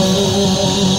Oh.